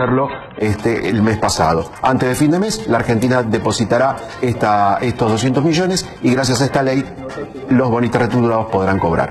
hacerlo este, el mes pasado. Antes de fin de mes, la Argentina depositará esta, estos 200 millones y gracias a esta ley los bonistas reestructurados podrán cobrar.